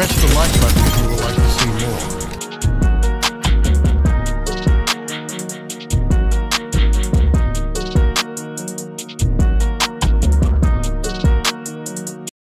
Press the like button